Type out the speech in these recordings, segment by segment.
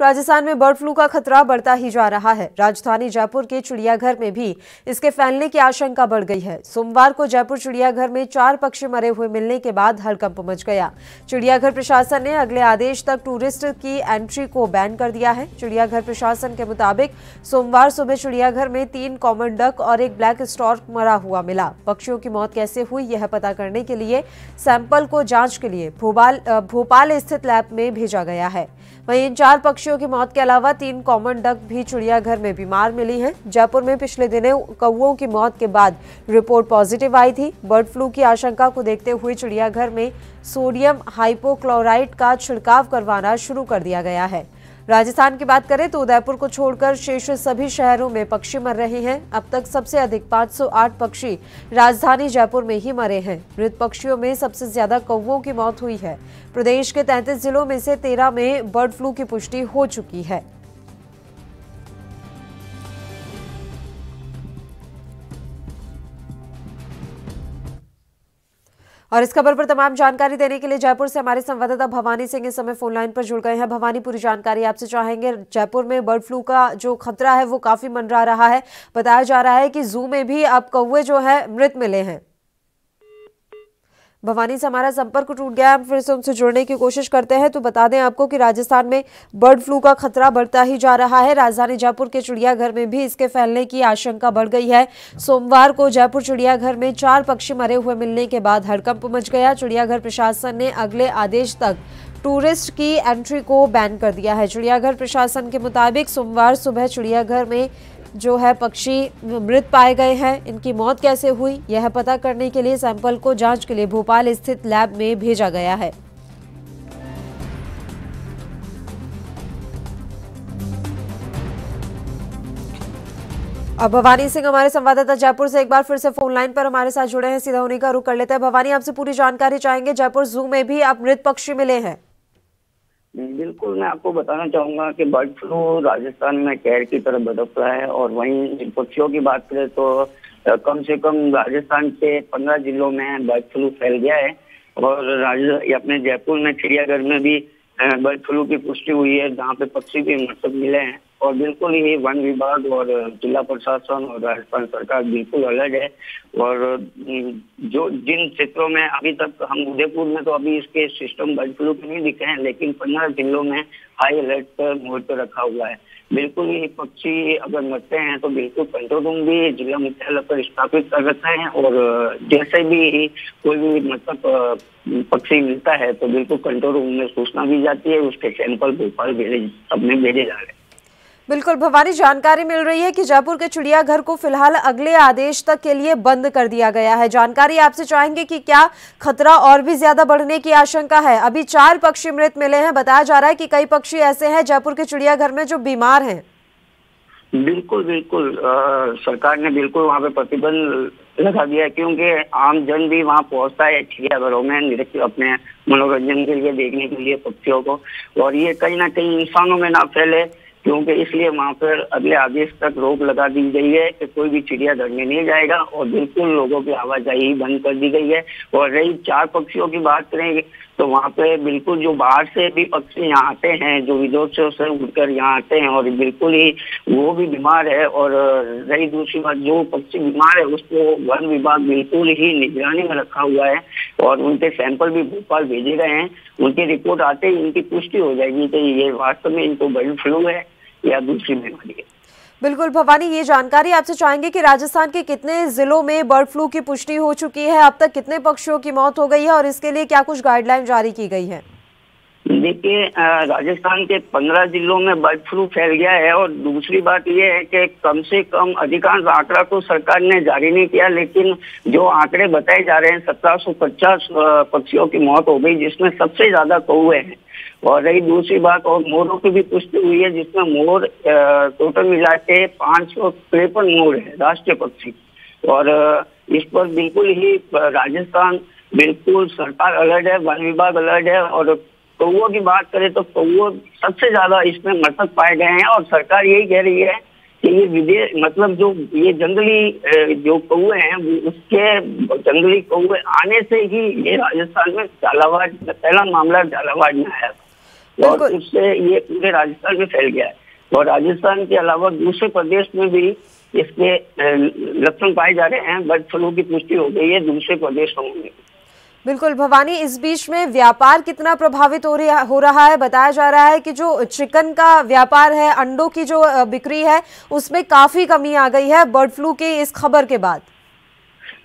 राजस्थान में bird flu का खतरा बढ़ता ही जा रहा है। राजधानी जयपुर के चिड़ियाघर में भी इसके फैलने की आशंका बढ़ गई है। सोमवार को जयपुर चिड़ियाघर में चार पक्षी मरे हुए मिलने के बाद हड़कंप मच गया। चिड़ियाघर प्रशासन ने अगले आदेश तक टूरिस्ट की एंट्री को बैन कर दिया है। चिड़ियाघर प्रशासन के मुताबिक सोमवार सुबह चिड़ियाघर में तीन कॉमन डक और एक ब्लैक स्टॉर्क मरा हुआ मिला। पक्षियों की मौत कैसे हुई, यह पता करने के लिए सैंपल को जाँच के लिए भोपाल स्थित लैब में भेजा गया है। वहीं इन चार पक्षियों की मौत के अलावा तीन कॉमन डक भी चिड़ियाघर में बीमार मिली हैं। जयपुर में पिछले दिनों कौओं की मौत के बाद रिपोर्ट पॉजिटिव आई थी। बर्ड फ्लू की आशंका को देखते हुए चिड़ियाघर में सोडियम हाइपोक्लोराइड का छिड़काव करवाना शुरू कर दिया गया है। राजस्थान की बात करें तो उदयपुर को छोड़कर शेष सभी शहरों में पक्षी मर रहे हैं। अब तक सबसे अधिक 508 पक्षी राजधानी जयपुर में ही मरे हैं। मृत पक्षियों में सबसे ज़्यादा कौवों की मौत हुई है। प्रदेश के 33 जिलों में से 13 में बर्ड फ्लू की पुष्टि हो चुकी है। और इस खबर पर तमाम जानकारी देने के लिए जयपुर से हमारे संवाददाता भवानी सिंह इस समय फ़ोन लाइन पर जुड़ गए हैं। भवानी, पूरी जानकारी आपसे चाहेंगे। जयपुर में बर्ड फ्लू का जो खतरा है, वो काफ़ी मंडरा रहा है। बताया जा रहा है कि जू में भी अब कौए जो है, मृत मिले हैं। भवानी से हमारा संपर्क टूट गया हम फिर से उनसे जुड़ने की कोशिश करते हैं। तो बता दें आपको कि राजस्थान में बर्ड फ्लू का खतरा बढ़ता ही जा रहा है। राजधानी जयपुर के चिड़ियाघर में भी इसके फैलने की आशंका बढ़ गई है। सोमवार को जयपुर चिड़ियाघर में चार पक्षी मरे हुए मिलने के बाद हड़कंप मच गया। चिड़ियाघर प्रशासन ने अगले आदेश तक टूरिस्ट की एंट्री को बैन कर दिया है। चिड़ियाघर प्रशासन के मुताबिक सोमवार सुबह चिड़ियाघर में जो है पक्षी मृत पाए गए हैं। इनकी मौत कैसे हुई, यह पता करने के लिए सैंपल को जाँच के लिए भोपाल स्थित लैब में भेजा गया है। अब भवानी सिंह, हमारे संवाददाता जयपुर से एक बार फिर से फ़ोन लाइन पर हमारे साथ जुड़े हैं। सीधा उन्हीं का रुख कर लेते हैं। भवानी, आपसे पूरी जानकारी चाहेंगे। जयपुर जू में भी आप मृत पक्षी मिले हैं। बिल्कुल, मैं आपको बताना चाहूँगा कि बर्ड फ्लू राजस्थान में कहर की तरफ़ बदल रहा है और वहीं पक्षियों की बात करें तो कम से कम राजस्थान के पंद्रह जिलों में बर्ड फ्लू फैल गया है और अपने जयपुर में चिड़ियाघर में भी बर्ड फ्लू की पुष्टि हुई है, जहाँ पे पक्षी भी मतलब मिले हैं। और बिल्कुल ही वन विभाग और जिला प्रशासन और राजस्थान सरकार बिल्कुल अलर्ट है। और जो, जिन क्षेत्रों में अभी तक हम उदयपुर में तो अभी इसके सिस्टम बर्ड फ्लू के नहीं दिखे हैं, लेकिन पंद्रह जिलों में हाई अलर्ट पर मोड पर रखा हुआ है। बिल्कुल ही पक्षी अगर मरते हैं तो बिल्कुल कंट्रोल रूम भी जिला मुख्यालय पर स्थापित कर रखा है और, जैसे भी कोई भी मतलब पक्षी मिलता है तो बिल्कुल कंट्रोल रूम में सूचना दी जाती है, उसके सैंपल भोपाल भेजे, सब में भेजे जा रहे हैं। बिल्कुल भवानी जानकारी मिल रही है कि जयपुर के चिड़ियाघर को फ़िलहाल अगले आदेश तक के लिए बंद कर दिया गया है। जानकारी आपसे चाहेंगे कि क्या खतरा और भी ज़्यादा बढ़ने की आशंका है? अभी चार पक्षी मृत मिले हैं। बताया जा रहा है कि कई पक्षी ऐसे हैं जयपुर के चिड़ियाघर में जो बीमार हैं। बिल्कुल बिल्कुल। आ, सरकार ने बिल्कुल वहाँ पे प्रतिबंध लगा दिया है क्योंकि आम जन भी वहाँ पहुँचता है चिड़ियाघरों में अपने मनोरंजन के लिए देखने के लिए पक्षियों को। और ये कहीं ना कहीं इंसानों में ना फैले। क्योंकि इसलिए वहाँ पर अगले आदेश तक रोक लगा दी गई है कि कोई भी चिड़ियाघर में नहीं जाएगा और बिल्कुल लोगों की आवाजाही बंद कर दी गई है। और रही चार पक्षियों की बात करेंगे तो वहाँ पे बिल्कुल जो बाहर से भी पक्षी यहाँ आते हैं, जो विदेशों से उठकर यहाँ आते हैं, और बिल्कुल ही वो भी बीमार है। और रही दूसरी बात, जो पक्षी बीमार है, उसको वन विभाग बिल्कुल ही निगरानी में रखा हुआ है और उनके सैंपल भी भोपाल भेजे गए हैं। उनकी रिपोर्ट आते ही इनकी पुष्टि हो जाएगी कि ये वास्तव में इनको बर्ड फ्लू है। या दूसरी बीमारी है। बिल्कुल भवानी ये जानकारी आपसे चाहेंगे कि राजस्थान के कितने जिलों में बर्ड फ्लू की पुष्टि हो चुकी है अब तक कितने पक्षियों की मौत हो गई है और इसके लिए क्या कुछ गाइडलाइन जारी की गई है? देखिए राजस्थान के पंद्रह जिलों में बर्ड फ्लू फैल गया है और दूसरी बात यह है कि कम से कम अधिकांश आंकड़ा तो सरकार ने जारी नहीं किया लेकिन जो आंकड़े बताए जा रहे हैं सत्रह सौ पचास पक्षियों की मौत हो गई जिसमें सबसे ज़्यादा कौए हैं। और रही दूसरी बात, और मोरों की भी पुष्टि हुई है, जिसमें मोर टोटल मिला के पाँच सौ तिरपन मोर है, राष्ट्रीय पक्षी। और इस पर बिल्कुल ही राजस्थान बिल्कुल सरकार अलर्ट है, वन विभाग अलर्ट है, और कौओं की बात करें तो कौओ सबसे ज़्यादा इसमें मृतक पाए गए हैं, और सरकार यही कह रही है कि ये विदेश मतलब जो ये जंगली जो कौए हैं उसके जंगली कौए आने से ही ये राजस्थान में झालावाड़ पहला मामला झालावाड़ में आया और उससे ये पूरे राजस्थान में फैल गया है। और राजस्थान के अलावा दूसरे प्रदेश में भी इसके लक्षण पाए जा रहे हैं। बर्ड फ्लू की पुष्टि हो गई है दूसरे प्रदेशों में। बिल्कुल भवानी इस बीच में व्यापार कितना प्रभावित हो रहा हो रहा है? बताया जा रहा है कि जो चिकन का व्यापार है अंडों की जो बिक्री है उसमें काफ़ी कमी आ गई है बर्ड फ्लू के इस खबर के बाद।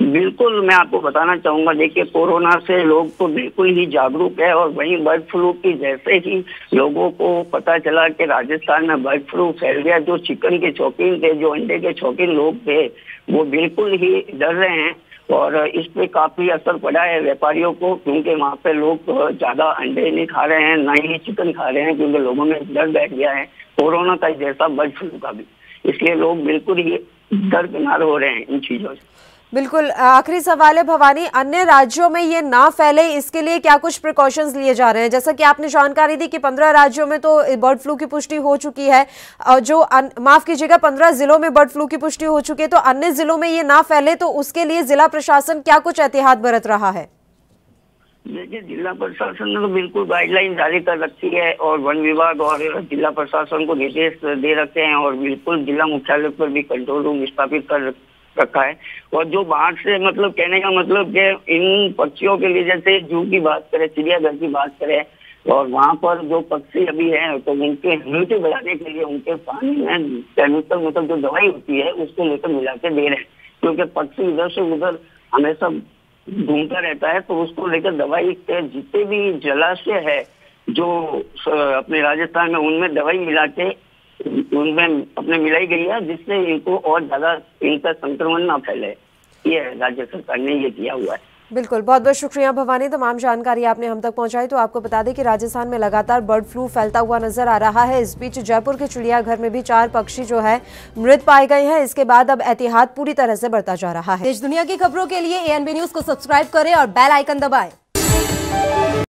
बिल्कुल मैं आपको बताना चाहूँगा देखिए कोरोना से लोग तो बिल्कुल ही जागरूक है और वहीं बर्ड फ्लू की जैसे ही लोगों को पता चला कि राजस्थान में बर्ड फ्लू फैल गया जो चिकन के शौकीन थे जो अंडे के शौकीन लोग थे वो बिल्कुल ही डर रहे हैं और इस पे काफ़ी असर पड़ा है व्यापारियों को क्योंकि वहाँ पे लोग ज़्यादा अंडे नहीं खा रहे हैं ना ही चिकन खा रहे हैं क्योंकि लोगों में डर बैठ गया है कोरोना का जैसा बर्ड फ्लू का भी। इसलिए लोग बिल्कुल ही दरकिनार हो रहे हैं इन चीज़ों से। बिल्कुल आखिरी सवाल है भवानी, अन्य राज्यों में ये ना फैले, इसके लिए क्या कुछ प्रिकॉशंस लिए जा रहे हैं? जैसा कि आपने जानकारी दी कि पंद्रह राज्यों में तो बर्ड फ्लू की पुष्टि हो चुकी है जो माफ़ कीजिएगा, पंद्रह जिलों में बर्ड फ्लू की पुष्टि हो चुकी है तो अन्य जिलों में ये ना फैले तो उसके लिए जिला प्रशासन क्या कुछ एहतियात बरत रहा है? देखिए, जिला प्रशासन ने तो बिल्कुल गाइडलाइन जारी कर रखी है और वन विभाग और जिला प्रशासन को निर्देश दे रखे हैं और बिल्कुल जिला मुख्यालय पर भी कंट्रोल रूम स्थापित कर रखा है। और जो बाहर से मतलब कहने का मतलब कि इन पक्षियों के लिए, जैसे जू की बात करें, चिड़ियाघर की बात करें, और वहाँ पर जो पक्षी अभी है तो उनके इम्यूनिटी बढ़ाने के लिए उनके पानी में केमिकल मतलब जो दवाई होती है, उसको लेकर मिला के दे रहे हैं। क्योंकि पक्षी इधर से उधर हमेशा घूमता रहता है तो उसको लेकर दवाई के जितने भी जलाशय है, जो अपने राजस्थान में, उनमें दवाई मिला के उनमें अपने मिलाई गई है जिससे इनको और ज़्यादा इनका संक्रमण ना फैले। ये राज्य सरकार ने ये किया हुआ है। बिल्कुल बहुत बहुत शुक्रिया भवानी तमाम जानकारी आपने हम तक पहुंचाई तो आपको बता दें कि राजस्थान में लगातार बर्ड फ्लू फैलता हुआ नज़र आ रहा है। इस बीच जयपुर के चिड़ियाघर में भी चार पक्षी जो है मृत पाए गए हैं। इसके बाद अब एहतियात पूरी तरह से बढ़ता जा रहा है। देश दुनिया की खबरों के लिए एएनबी न्यूज़ को सब्सक्राइब करें और बेल आइकन दबाएँ।